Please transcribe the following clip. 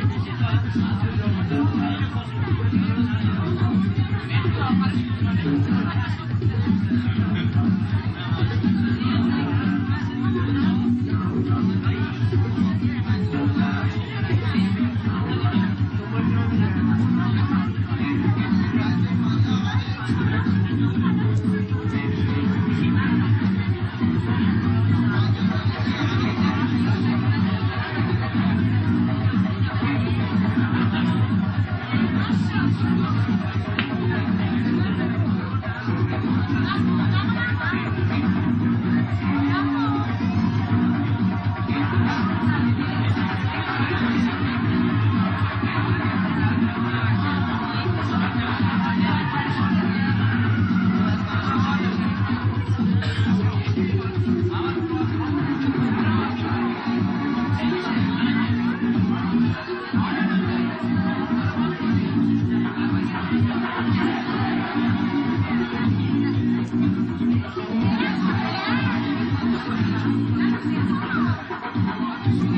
Thank you. Thank you.